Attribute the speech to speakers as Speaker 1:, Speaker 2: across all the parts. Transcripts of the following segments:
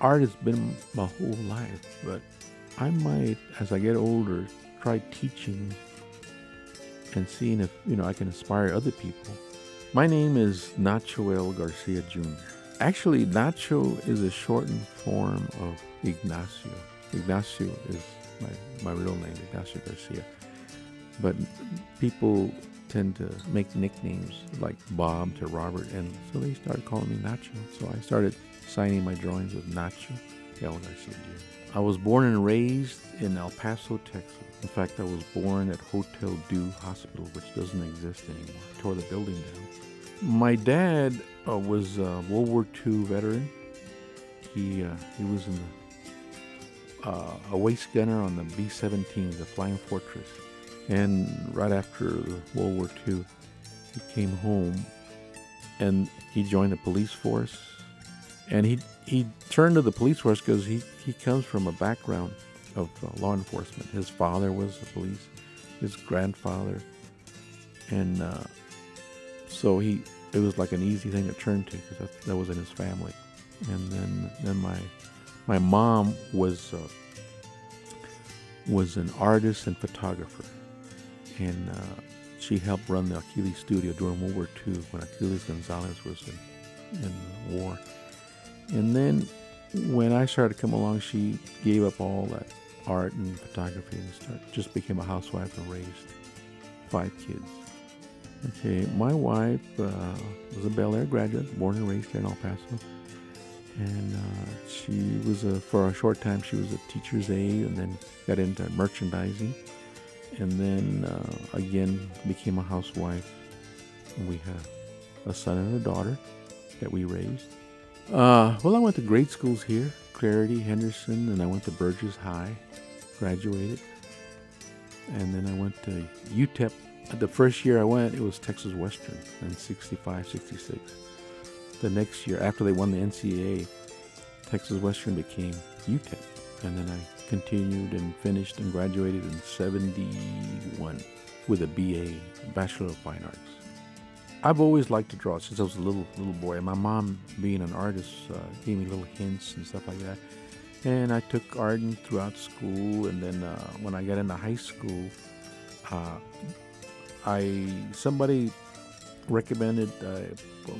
Speaker 1: art has been my whole life, but I might, as I get older, try teaching and seeing if you know I can inspire other people. My name is Nacho L. Garcia Jr. Actually, Nacho is a shortened form of Ignacio. Ignacio is my, my real name, Ignacio Garcia. But people tend to make nicknames like Bob to Robert, and so they started calling me Nacho. So I started signing my drawings with Nacho. Garcia Jr. I was born and raised in El Paso, Texas. In fact, I was born at Hotel Dieu Hospital, which doesn't exist anymore. Tore the building down. My dad uh, was a World War II veteran. He uh, he was in the uh, a waist gunner on the B-17, the Flying Fortress, and right after World War II, he came home, and he joined the police force, and he he turned to the police force because he he comes from a background of uh, law enforcement. His father was the police, his grandfather, and uh, so he it was like an easy thing to turn to because that, that was in his family. And then then my my mom was uh, was an artist and photographer, and uh, she helped run the Achilles studio during World War II when Achilles Gonzalez was in, in the war. And then when I started to come along, she gave up all that art and photography and start, just became a housewife and raised five kids. Okay, my wife uh, was a Bel Air graduate, born and raised here in El Paso. And uh, she was a, for a short time, she was a teacher's aide and then got into merchandising. And then uh, again became a housewife. We have a son and a daughter that we raised. Uh, well, I went to grade schools here, Clardy, Henderson, and I went to Burgess High, graduated. And then I went to UTEP the first year I went, it was Texas Western in 65, 66. The next year, after they won the NCAA, Texas Western became UTEP. And then I continued and finished and graduated in 71 with a BA, Bachelor of Fine Arts. I've always liked to draw since I was a little little boy. My mom, being an artist, uh, gave me little hints and stuff like that. And I took art throughout school. And then uh, when I got into high school, uh, I somebody recommended uh,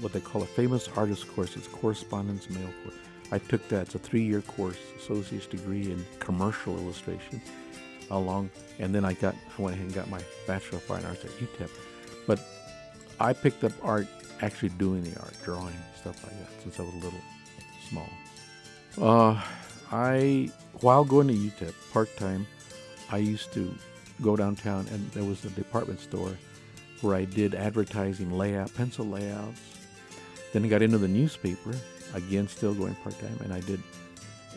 Speaker 1: what they call a famous artist course. It's correspondence mail course. I took that. It's a three-year course, associate's degree in commercial illustration. Along, and then I got I went ahead and got my bachelor of fine arts at UTEP. But I picked up art, actually doing the art, drawing stuff like that, since I was a little small. Uh, I while going to UTEP part time, I used to go downtown and there was a department store where I did advertising layout, pencil layouts. Then I got into the newspaper, again still going part time, and I did.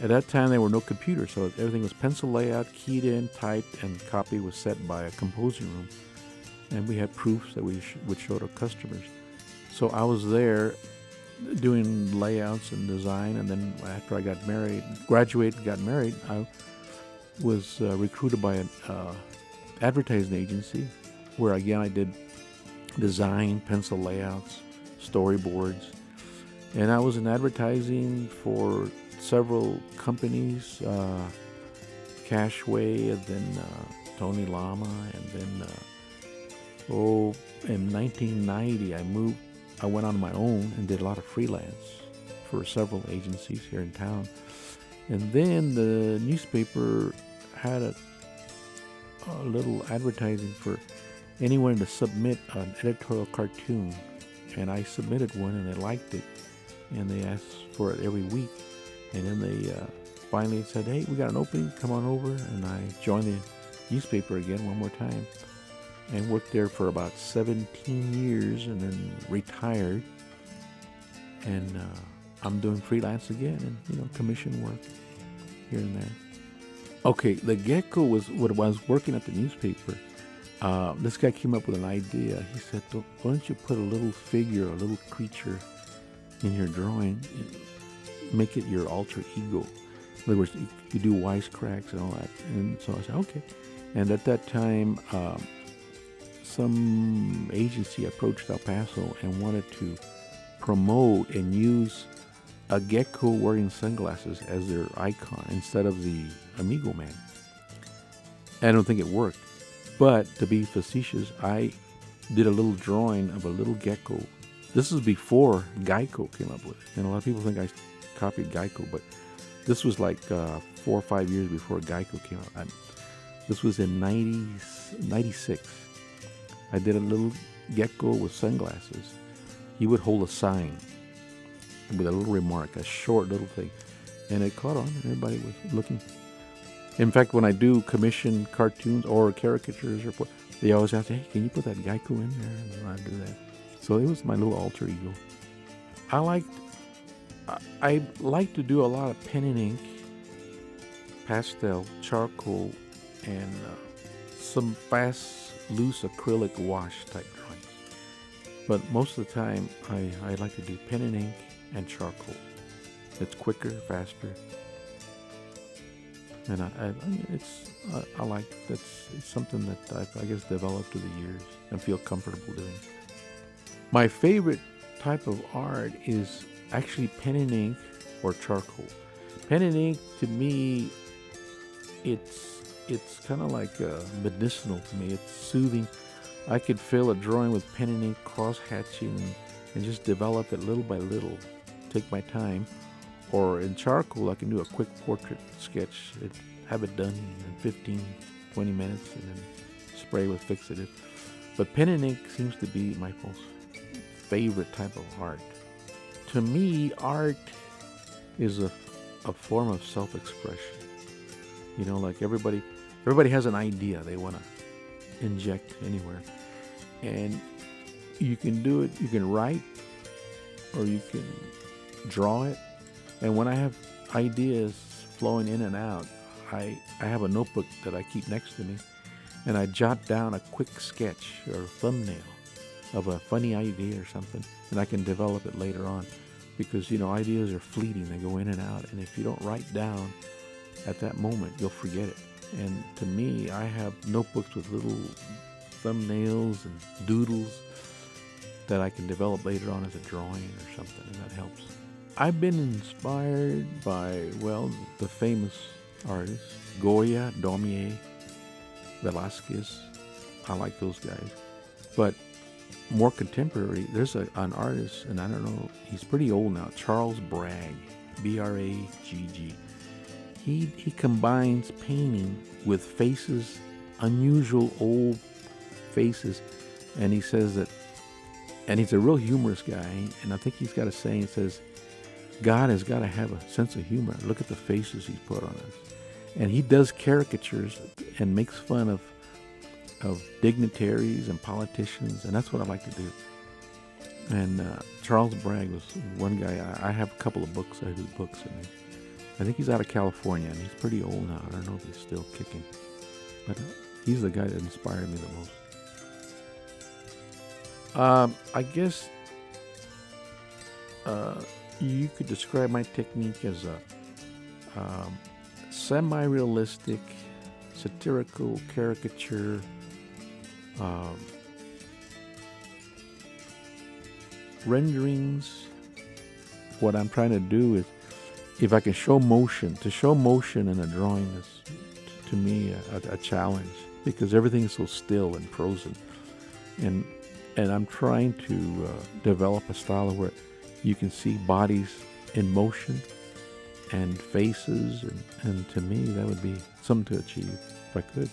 Speaker 1: At that time, there were no computers, so everything was pencil layout, keyed in, typed, and copy was set by a composing room. And we had proofs that we sh- would show to customers. So I was there doing layouts and design, and then after I got married, graduated, got married, I was uh, recruited by an uh, advertising agency where again I did design, pencil layouts, storyboards, and I was in advertising for several companies, uh, Cashway, and then uh, Tony Lama, and then uh, oh, in 1990 I moved. I went on my own and did a lot of freelance for several agencies here in town, and then the newspaper had a a little advertising for anyone to submit an editorial cartoon. And I submitted one and they liked it. And they asked for it every week. And then they uh, finally said, hey, we got an opening, come on over. And I joined the newspaper again one more time and worked there for about 17 years and then retired. And uh, I'm doing freelance again and, you know, commission work here and there. Okay, the gecko was when I was working at the newspaper. Uh, this guy came up with an idea. He said, "Why don't you put a little figure, a little creature, in your drawing? Make it your alter ego. In other words, you do wisecracks and all that." And so I said, "Okay." And at that time, um, some agency approached El Paso and wanted to promote and use a gecko wearing sunglasses as their icon instead of the Amigo man. I don't think it worked. But to be facetious, I did a little drawing of a little gecko. This is before Geico came up with it. And a lot of people think I copied Geico, but this was like uh, four or five years before Geico came out. I'm, this was in 90, 96. I did a little gecko with sunglasses. He would hold a sign with a little remark, a short little thing. And it caught on, and everybody was looking. In fact, when I do commission cartoons or caricatures, or they always ask, "Hey, can you put that Geico in there?" And I do that. So it was my little alter ego. I liked, I like to do a lot of pen and ink, pastel, charcoal, and uh, some fast, loose acrylic wash type drawings. But most of the time, I, I like to do pen and ink and charcoal. It's quicker, faster, and I, I, it's I, I, like that's it's something that I've, I guess developed through the years and feel comfortable doing. My favorite type of art is actually pen and ink or charcoal. Pen and ink to me, it's it's kind of like uh, medicinal to me. It's soothing. I could fill a drawing with pen and ink, cross hatching, and, just develop it little by little. Take my time or in charcoal, I can do a quick portrait sketch, it, have it done in 15, 20 minutes, and then spray with fixative. But pen and ink seems to be my most favorite type of art. To me, art is a, a form of self-expression. You know, like everybody, everybody has an idea they want to inject anywhere, and you can do it. You can write, or you can draw it, and when I have ideas flowing in and out, I, I have a notebook that I keep next to me and I jot down a quick sketch or thumbnail of a funny idea or something and I can develop it later on. Because you know ideas are fleeting they go in and out and if you don't write down at that moment you'll forget it and to me I have notebooks with little thumbnails and doodles that I can develop later on as a drawing or something and that helps I've been inspired by, well, the famous artists Goya, Daumier, Velasquez. I like those guys. But more contemporary, there's a, an artist, and I don't know, he's pretty old now, Charles Bragg, B R A G G. He, he combines painting with faces, unusual old faces, and he says that, and he's a real humorous guy, and I think he's got a saying, it says, God has got to have a sense of humor. Look at the faces he's put on us. And he does caricatures and makes fun of of dignitaries and politicians, and that's what I like to do. And uh, Charles Bragg was one guy. I, I, have a couple of books of his books, and I think he's out of California, and he's pretty old now. I don't know if he's still kicking, but uh, he's the guy that inspired me the most. Um, I guess uh, you could describe my technique as a um, semi-realistic, satirical caricature. Um, renderings. What I'm trying to do is, if I can show motion, to show motion in a drawing is, to me, a, a challenge because everything is so still and frozen, and and I'm trying to uh, develop a style where you can see bodies in motion and faces, and, and to me, that would be something to achieve if I could.